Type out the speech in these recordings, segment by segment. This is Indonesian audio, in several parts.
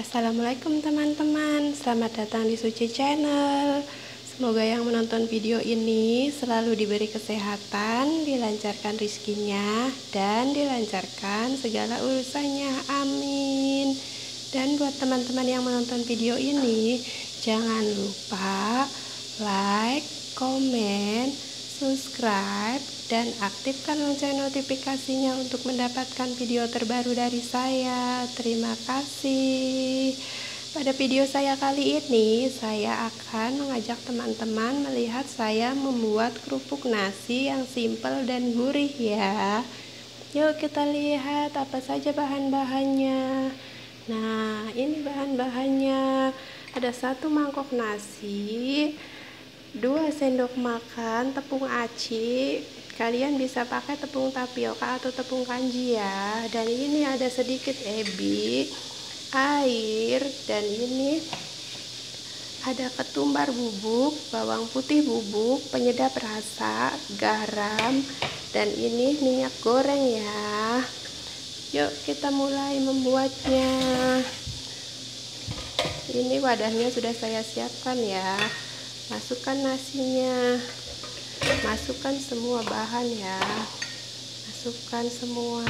Assalamualaikum teman-teman. Selamat datang di Suci Channel. Semoga yang menonton video ini selalu diberi kesehatan Dilancarkan rizkinya Dan dilancarkan segala urusannya. Amin. Dan buat teman-teman yang menonton video ini Jangan lupa like, komen, subscribe dan aktifkan lonceng notifikasinya untuk mendapatkan video terbaru dari saya. Terima kasih. Pada video saya kali ini, saya akan mengajak teman-teman melihat saya membuat kerupuk nasi yang simple dan gurih ya. Yuk kita lihat apa saja bahan-bahannya. Nah, ini bahan-bahannya. Ada satu mangkok nasi, dua sendok makan tepung aci, kalian bisa pakai tepung tapioka atau tepung kanji ya. Dan ini ada sedikit ebi air dan ini ada ketumbar bubuk bawang putih bubuk penyedap rasa garam dan ini minyak goreng ya. Yuk kita mulai membuatnya. Ini wadahnya sudah saya siapkan ya. Masukkan nasinya masukkan semua bahan ya. Masukkan semua.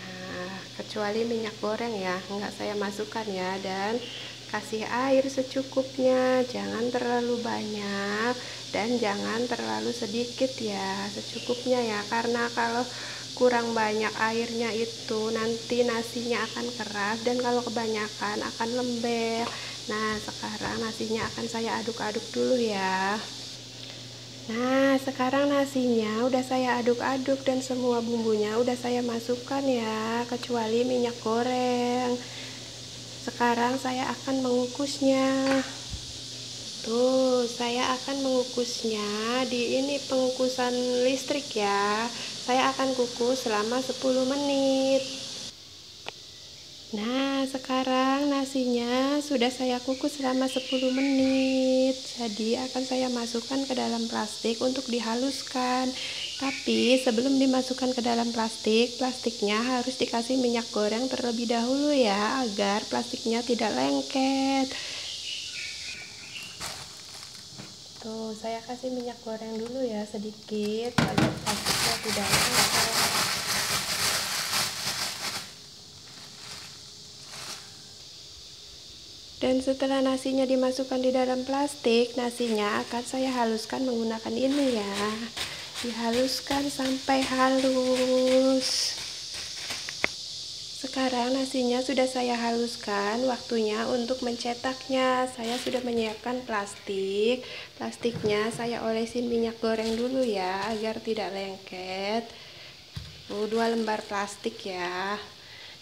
Nah kecuali minyak goreng ya enggak saya masukkan ya. Dan kasih air secukupnya jangan terlalu banyak dan jangan terlalu sedikit ya secukupnya ya. Karena kalau kurang banyak airnya itu nanti nasinya akan keras. Dan kalau kebanyakan akan lembek nah sekarang nasinya akan saya aduk-aduk dulu ya. Nah sekarang nasinya udah saya aduk-aduk dan semua bumbunya udah saya masukkan ya kecuali minyak goreng. Sekarang saya akan mengukusnya tuh saya akan mengukusnya di ini pengukusan listrik ya. Saya akan kukus selama 10 menit. Nah sekarang nasinya sudah saya kukus selama 10 menit. Jadi akan saya masukkan ke dalam plastik untuk dihaluskan. Tapi sebelum dimasukkan ke dalam plastik plastiknya harus dikasih minyak goreng terlebih dahulu ya agar plastiknya tidak lengket tuh saya kasih minyak goreng dulu ya sedikit. Agar plastiknya tidak lengket dan setelah nasinya dimasukkan di dalam plastik nasinya akan saya haluskan menggunakan ini ya. Dihaluskan sampai halus sekarang nasinya sudah saya haluskan, waktunya untuk mencetaknya. Saya sudah menyiapkan plastik. Plastiknya saya olesin minyak goreng dulu ya, agar tidak lengket. Oh, dua lembar plastik ya.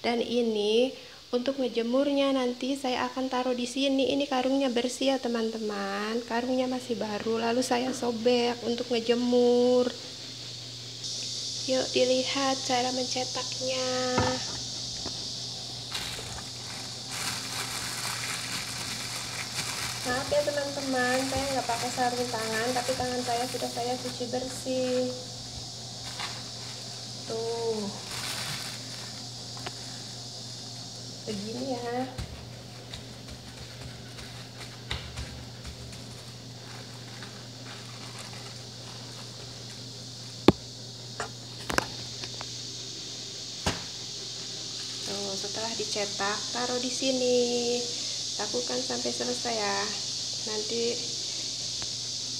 Dan ini untuk ngejemurnya nanti saya akan taruh di sini. Ini karungnya bersih ya teman-teman. Karungnya masih baru, lalu saya sobek untuk ngejemur. Yuk dilihat cara mencetaknya. Maaf ya teman-teman. Saya nggak pakai sarung tangan tapi tangan saya sudah saya cuci bersih. Tuh. Begini ya. Tuh setelah dicetak taruh di sini lakukan sampai selesai ya. Nanti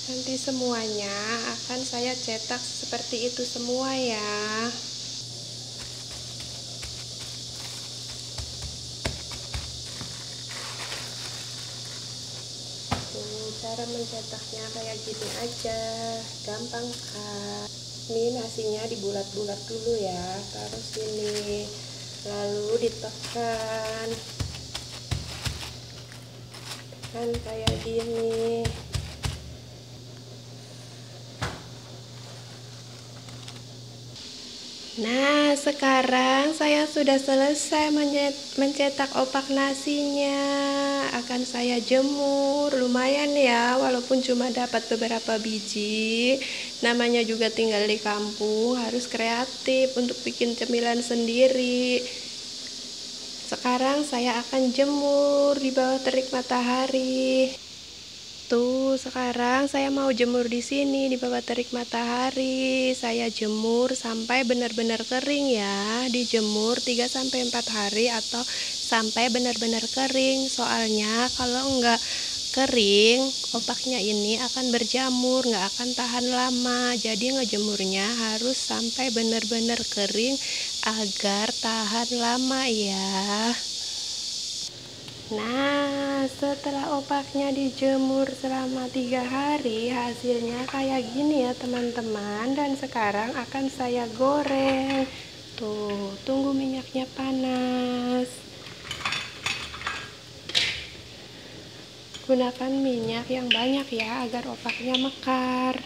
nanti semuanya akan saya cetak seperti itu semua ya. Cara mencetaknya kayak gini aja. Gampang kan ini nasinya dibulat-bulat dulu ya. Taruh sini lalu ditekan kan kayak gini. Nah, sekarang saya sudah selesai mencetak opak nasinya. akan saya jemur. Lumayan ya walaupun cuma dapat beberapa biji. Namanya juga tinggal di kampung harus kreatif untuk bikin cemilan sendiri sekarang saya akan jemur di bawah terik matahari Tuh, sekarang saya mau jemur di sini di bawah terik matahari. Saya jemur sampai benar-benar kering ya. Dijemur 3 sampai 4 hari atau sampai benar-benar kering. Soalnya kalau enggak kering, opaknya ini akan berjamur, nggak akan tahan lama. Jadi ngejemurnya harus sampai benar-benar kering agar tahan lama ya. Nah, setelah opaknya dijemur selama tiga hari, hasilnya kayak gini ya teman-teman. Dan sekarang akan saya goreng. Tuh, tunggu minyaknya panas. Gunakan minyak yang banyak ya, agar opaknya mekar.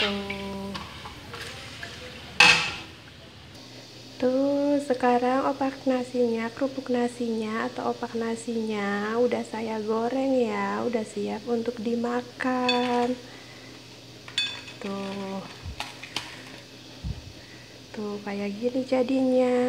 Tuh. Tuh, sekarang opak nasinya, kerupuk nasinya atau opak nasinya udah saya goreng ya, udah siap untuk dimakan. Tuh. Tuh, kayak gini jadinya.